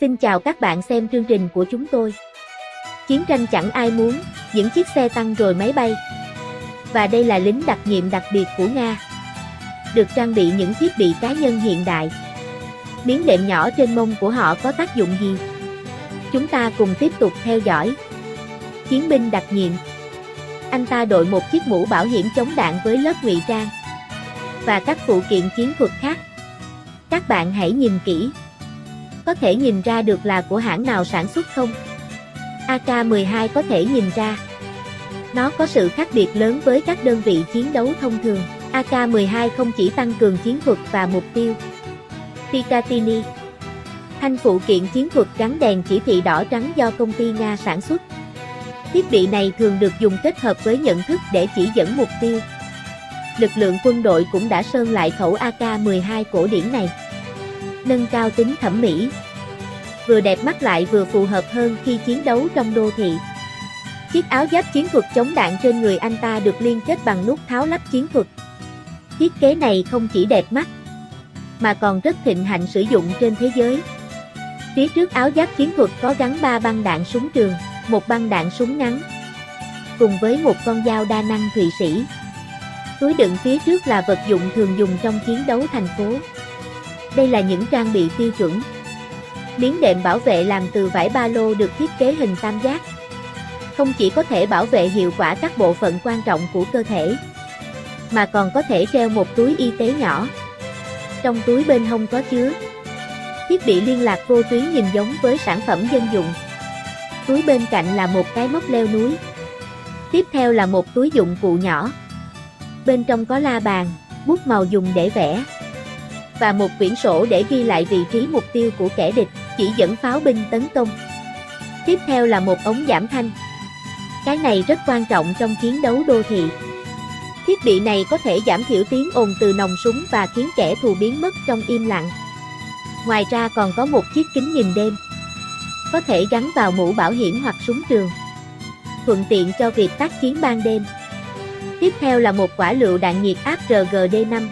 Xin chào các bạn xem chương trình của chúng tôi. Chiến tranh chẳng ai muốn, những chiếc xe tăng rồi máy bay. Và đây là lính đặc nhiệm đặc biệt của Nga. Được trang bị những thiết bị cá nhân hiện đại. Miếng đệm nhỏ trên mông của họ có tác dụng gì? Chúng ta cùng tiếp tục theo dõi. Chiến binh đặc nhiệm. Anh ta đội một chiếc mũ bảo hiểm chống đạn với lớp ngụy trang và các phụ kiện chiến thuật khác. Các bạn hãy nhìn kỹ. Có thể nhìn ra được là của hãng nào sản xuất không? AK-12 có thể nhìn ra. Nó có sự khác biệt lớn với các đơn vị chiến đấu thông thường. AK-12 không chỉ tăng cường chiến thuật và mục tiêu. Picatinny, Thanh phụ kiện chiến thuật gắn đèn chỉ thị đỏ trắng do công ty Nga sản xuất. Thiết bị này thường được dùng kết hợp với nhận thức để chỉ dẫn mục tiêu. Lực lượng quân đội cũng đã sơn lại khẩu AK-12 cổ điển này. Nâng cao tính thẩm mỹ. Vừa đẹp mắt lại vừa phù hợp hơn khi chiến đấu trong đô thị. Chiếc áo giáp chiến thuật chống đạn trên người anh ta được liên kết bằng nút tháo lắp chiến thuật. Thiết kế này không chỉ đẹp mắt, mà còn rất thịnh hành sử dụng trên thế giới. Phía trước áo giáp chiến thuật có gắn 3 băng đạn súng trường, một băng đạn súng ngắn, cùng với một con dao đa năng Thụy Sĩ. Túi đựng phía trước là vật dụng thường dùng trong chiến đấu thành phố. Đây là những trang bị tiêu chuẩn. Miếng đệm bảo vệ làm từ vải ba lô được thiết kế hình tam giác. Không chỉ có thể bảo vệ hiệu quả các bộ phận quan trọng của cơ thể, mà còn có thể treo một túi y tế nhỏ. Trong túi bên hông có chứa thiết bị liên lạc vô tuyến nhìn giống với sản phẩm dân dụng. Túi bên cạnh là một cái móc leo núi. Tiếp theo là một túi dụng cụ nhỏ. Bên trong có la bàn, bút màu dùng để vẽ. Và một quyển sổ để ghi lại vị trí mục tiêu của kẻ địch, chỉ dẫn pháo binh tấn công. Tiếp theo là một ống giảm thanh. Cái này rất quan trọng trong chiến đấu đô thị. Thiết bị này có thể giảm thiểu tiếng ồn từ nòng súng và khiến kẻ thù biến mất trong im lặng. Ngoài ra còn có một chiếc kính nhìn đêm. Có thể gắn vào mũ bảo hiểm hoặc súng trường. Thuận tiện cho việc tác chiến ban đêm. Tiếp theo là một quả lựu đạn nhiệt áp RGD-5.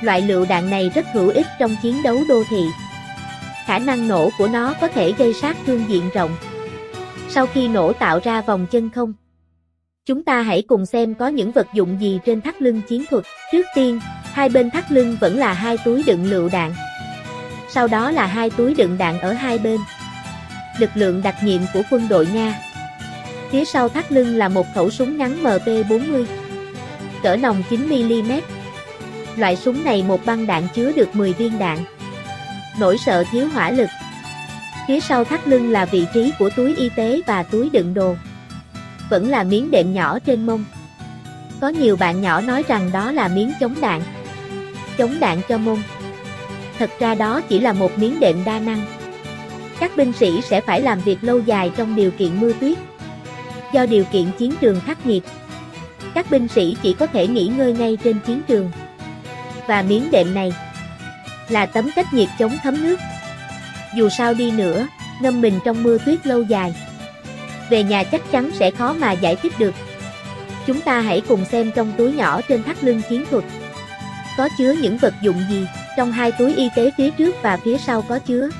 Loại lựu đạn này rất hữu ích trong chiến đấu đô thị. Khả năng nổ của nó có thể gây sát thương diện rộng. Sau khi nổ tạo ra vòng chân không. Chúng ta hãy cùng xem có những vật dụng gì trên thắt lưng chiến thuật. Trước tiên, hai bên thắt lưng vẫn là hai túi đựng lựu đạn. Sau đó là hai túi đựng đạn ở hai bên. Lực lượng đặc nhiệm của quân đội Nga. Phía sau thắt lưng là một khẩu súng ngắn MP40. Cỡ nòng 9mm. Loại súng này một băng đạn chứa được 10 viên đạn. Nỗi sợ thiếu hỏa lực. Phía sau thắt lưng là vị trí của túi y tế và túi đựng đồ. Vẫn là miếng đệm nhỏ trên mông. Có nhiều bạn nhỏ nói rằng đó là miếng chống đạn. Chống đạn cho mông. Thật ra đó chỉ là một miếng đệm đa năng. Các binh sĩ sẽ phải làm việc lâu dài trong điều kiện mưa tuyết. Do điều kiện chiến trường khắc nghiệt, các binh sĩ chỉ có thể nghỉ ngơi ngay trên chiến trường. Và miếng đệm này là tấm cách nhiệt chống thấm nước. Dù sao đi nữa, ngâm mình trong mưa tuyết lâu dài. Về nhà chắc chắn sẽ khó mà giải thích được. Chúng ta hãy cùng xem trong túi nhỏ trên thắt lưng chiến thuật. Có chứa những vật dụng gì, trong hai túi y tế phía trước và phía sau có chứa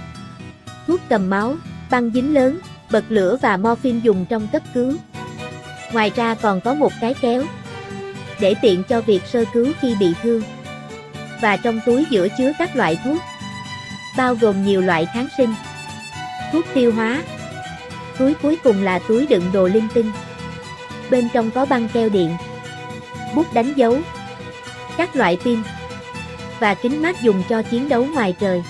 thuốc cầm máu, băng dính lớn, bật lửa và morphine dùng trong cấp cứu. Ngoài ra còn có một cái kéo để tiện cho việc sơ cứu khi bị thương. Và trong túi giữa chứa các loại thuốc, bao gồm nhiều loại kháng sinh, thuốc tiêu hóa. Túi cuối cùng là túi đựng đồ linh tinh. Bên trong có băng keo điện, bút đánh dấu, các loại pin và kính mát dùng cho chiến đấu ngoài trời.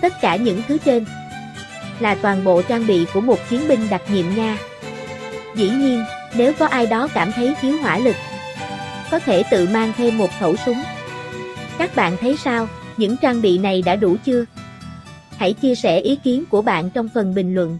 Tất cả những thứ trên là toàn bộ trang bị của một chiến binh đặc nhiệm Nga. Dĩ nhiên, nếu có ai đó cảm thấy thiếu hỏa lực, có thể tự mang thêm một khẩu súng. Các bạn thấy sao, những trang bị này đã đủ chưa? Hãy chia sẻ ý kiến của bạn trong phần bình luận.